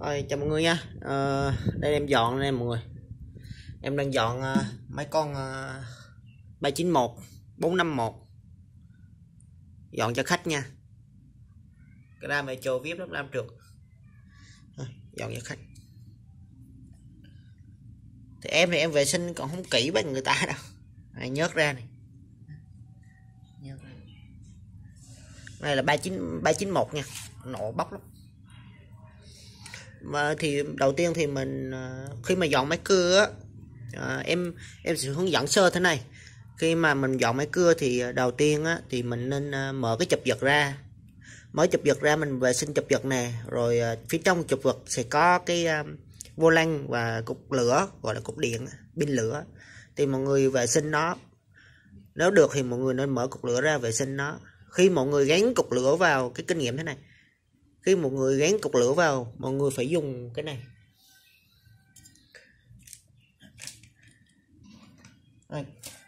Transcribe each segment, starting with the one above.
Rồi chào mọi người nha. À, Đây em dọn đây mọi người. Em đang dọn uh, mấy con uh, 391 451 Dọn cho khách nha. Cái đam này trồ viếp lắm làm trượt. Ờ, dọn cho khách. Thì em thì em vệ sinh còn không kỹ với người ta đâu. Này, Nhớt ra này. Này là 39, 391 nha. Nổ bóc lắm mà thì đầu tiên thì mình ờ, khi mà dọn máy cưa á à, em em sẽ hướng dẫn sơ thế này. Khi mà mình dọn máy cưa thì ờ, đầu tiên á thì mình nên mở cái chụp giật ra. Mở chụp giật ra mình vệ sinh chụp giật nè rồi phía trong chụp vật sẽ có cái vô lăng và cục lửa gọi là cục điện pin lửa. Thì mọi người vệ sinh nó. Nếu được thì mọi người nên mở cục lửa ra vệ sinh nó. Khi mọi người gắn cục lửa vào cái kinh nghiệm thế này khi một người gắn cục lửa vào mọi người phải dùng cái này.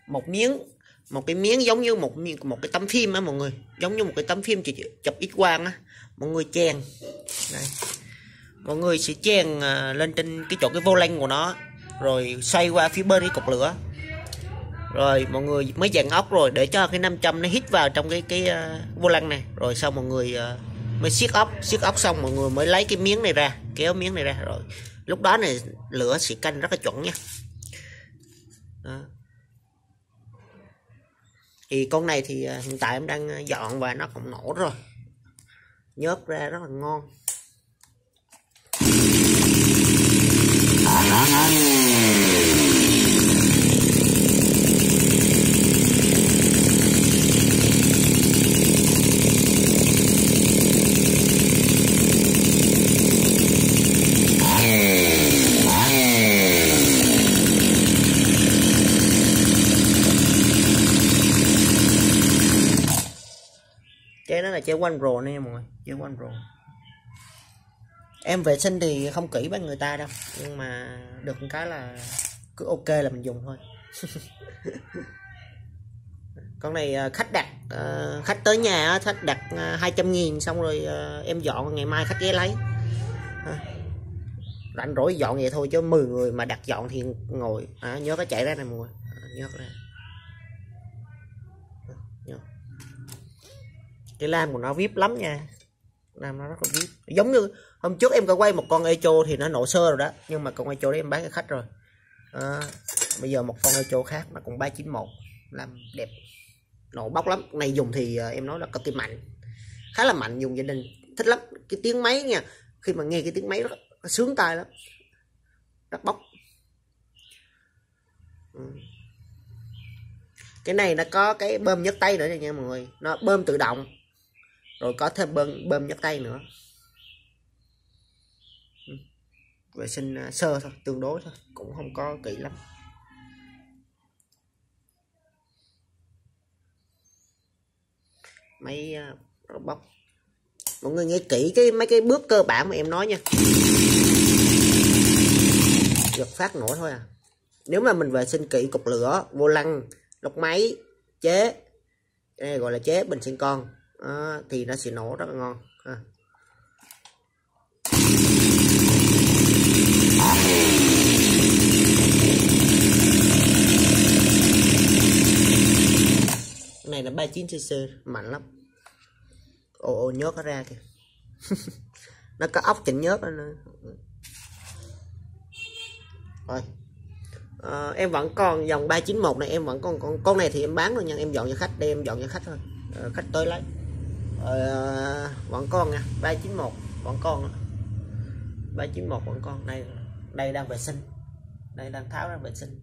Một miếng một cái miếng giống như một một cái tấm phim á mọi người. Giống như một cái tấm phim chụp, chụp ít quang á. Mọi người chèn. Đây. Mọi người sẽ chèn à, lên trên cái chỗ cái vô lăng của nó rồi xoay qua phía bên cái cục lửa. Rồi mọi người mới dàn ốc rồi để cho cái 500 nó hít vào trong cái cái uh, vô lăng này. Rồi sau mọi người uh, mới siết ốc siết ốc xong mọi người mới lấy cái miếng này ra, kéo miếng này ra. Rồi, lúc đó này, lửa sẽ canh rất là chuẩn nha. Đó. thì con này thì à, hiện tại em đang à, dọn và nó cũng nổ rồi. Nhớt ra rất là ngon. Chế quanh rồ nè mọi người chế quanh rồ em vệ sinh thì không kỹ với người ta đâu nhưng mà được một cái là cứ ok là mình dùng thôi. Con này ờ, khách đặt ờ, khách tới nhà khách đặt ờ, 200 nghìn xong rồi em dọn ngày mai khách ghé lấy. Rảnh rỗi dọn vậy thôi chứ 10 người mà đặt dọn thì ngồi. À, nhớ cái chạy ra này mọi người. Nhớ ra cái lam của nó vip lắm nha. Lam nó rất là vip. Giống như hôm trước em có quay một con echo thì nó nổ sơ rồi đó nhưng mà con echo đấy em bán cho khách rồi. À, bây giờ một con echo khác nó cũng 391 làm đẹp. Nổ bóc lắm. Này dùng thì ờ, em nói là cực kỳ mạnh. Khá là mạnh dùng gia đình. Thích lắm. Cái tiếng máy nha khi mà nghe cái tiếng máy rất, sướng tai lắm. Rất bóc ừ. Cái này nó có cái bơm nhấc tay nữa nha mọi người. Nó bơm tự động rồi có thêm bơm bơm nhấc tay nữa. Ừ. Vệ sinh à, sơ thôi, tương đối thôi, cũng không có kỹ lắm. Máy à, robot. Mọi người nghe kỹ cái, mấy cái bước cơ bản mà em nói nha. Giật phát nổi thôi à. Nếu mà mình vệ sinh kỹ cục lửa, vô lăng lọc máy, chế, cái này gọi là chế bình sinh con à, thì nó sẽ nổ rất là ngon. Ha. cái này là 39cc mạnh lắm. Ồ ồ nhớt nó ra kìa. Nó có ốc chỉnh nhớt nữa. Rồi. À, em vẫn còn dòng 391 này em vẫn còn con con này thì em bán rồi nhưng em dọn cho khách đây em dọn cho khách thôi. À, khách tới lấy. Ờ, à, vẫn con nha 391 vẫn con 391 vẫn con đây đây đang vệ sinh. Đây đang tháo ra vệ sinh.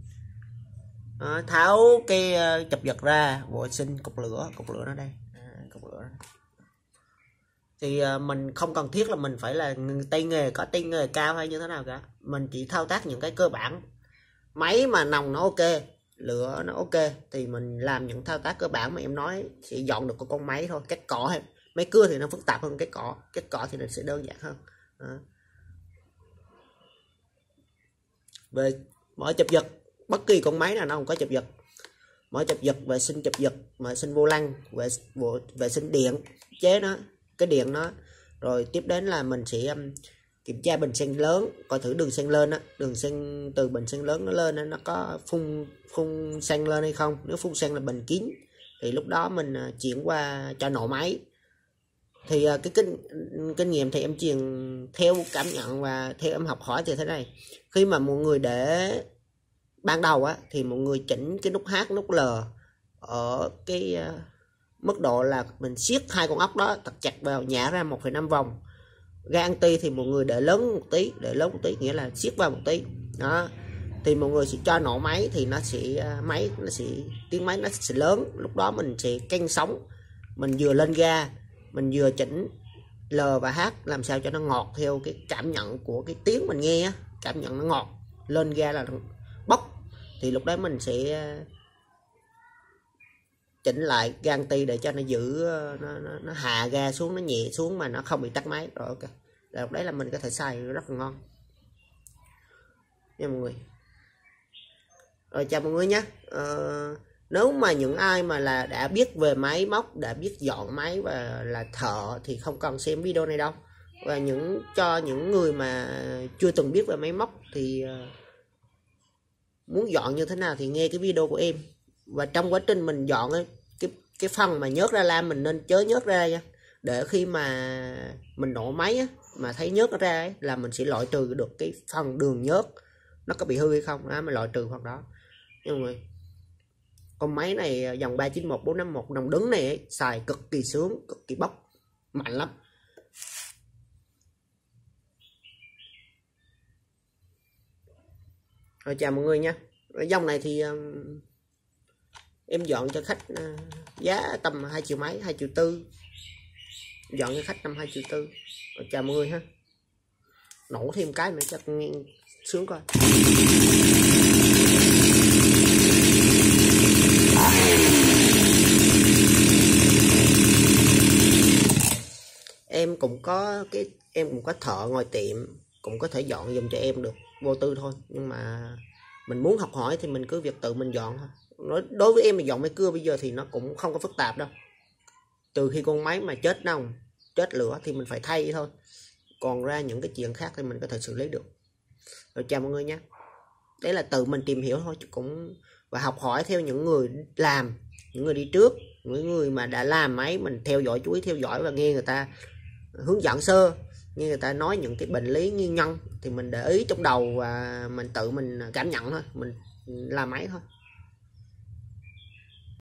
À, tháo cái chập chụp giật ra vệ sinh cục lửa cục lửa nó đây. À, cục lửa đó. thì à, mình không cần thiết là mình phải là tay nghề có tay nghề cao hay như thế nào cả. Mình chỉ thao tác những cái cơ bản. Máy mà nòng nó ok lửa nó ok thì mình làm những thao tác cơ bản mà em nói sẽ dọn được con máy thôi cái cỏ hay máy cưa thì nó phức tạp hơn cái cỏ cái cỏ thì nó sẽ đơn giản hơn. À. về mở chụp giật bất kỳ con máy nào nó không có chụp giật. Mở chụp giật vệ sinh chụp giật vệ sinh vô lăng vệ, vệ, vệ sinh điện chế nó cái điện nó. Rồi tiếp đến là mình sẽ um, kiểm tra bình xăng lớn coi thử đường xăng lên á. Đường xăng từ bình xăng lớn nó lên nó có phun phun xăng lên hay không? Nếu phun xăng là bình kín thì lúc đó mình à, chuyển qua cho nổ máy. Thì à, cái kinh kinh nghiệm thì em truyền theo cảm nhận và theo em học hỏi thì thế này. Khi mà mọi người để ban đầu á thì mọi người chỉnh cái nút H nút L ở cái uh, mức độ là mình siết hai con ốc đó thật chặt vào nhả ra 1,5 vòng gan anti thì mọi người để lớn một tí, để lớn một tí nghĩa là siết vào một tí. Đó. Thì mọi người sẽ cho nổ máy thì nó sẽ à, máy nó sẽ, tiếng máy nó sẽ lớn. Lúc đó mình sẽ canh sóng, mình vừa lên ga, mình vừa chỉnh L và H làm sao cho nó ngọt theo cái cảm nhận của cái tiếng mình nghe cảm nhận nó ngọt. Lên ga là bốc. Thì lúc đó mình sẽ à, chỉnh lại gan ti để cho nó giữ ờ, nó, nó, nó hạ ga xuống nó nhẹ xuống mà nó không bị tắt máy. Rồi ok. Là đấy là mình có thể xài rất là ngon. Nha mọi người. Rồi chào mọi người nhé. Ờ, nếu mà những ai mà là đã biết về máy móc đã biết dọn máy và là thợ thì không cần xem video này đâu. Và những cho những người mà chưa từng biết về máy móc thì uh, muốn dọn như thế nào thì nghe cái video của em. Và trong quá trình mình dọn ấy, cái phần mà nhớt ra lam mình nên chớ nhớt ra nha. Để khi mà mình nổ máy á, mà thấy nhớt nó ra ấy, là mình sẽ loại trừ được cái phần đường nhớt. Nó có bị hư hay không á mình loại trừ phần đó. Nha mọi người con máy này à, dòng 391 451 đồng đứng này ấy, xài cực kỳ sướng cực kỳ bốc mạnh lắm. Rồi chào mọi người nha. Dòng này thì em dọn cho khách à, giá tầm 2 triệu mấy 2 triệu tư. Dọn cho khách năm 2 triệu tư. Chào mọi người ha. Nổ thêm cái nữa chắc nghe sướng coi. Em cũng có cái, em cũng có thợ ngồi tiệm, cũng có thể dọn dùm cho em được, vô tư thôi. Nhưng mà mình muốn học hỏi thì mình cứ việc tự mình dọn thôi nói, đối với em mà dọn máy cưa bây giờ thì nó cũng không có phức tạp đâu. Từ khi con máy mà chết nông chết lửa thì mình phải thay thôi. Còn ra những cái chuyện khác thì mình có thể xử lý được. Rồi chào mọi người nhé đấy là tự mình tìm hiểu thôi, chứ cũng, và học hỏi theo những người làm, những người đi trước, những người mà đã làm máy, mình theo dõi, chú ý theo dõi và nghe người ta hướng dẫn sơ như người ta nói những cái bệnh lý nguyên nhân thì mình để ý trong đầu và mình tự mình cảm nhận thôi, mình làm máy thôi.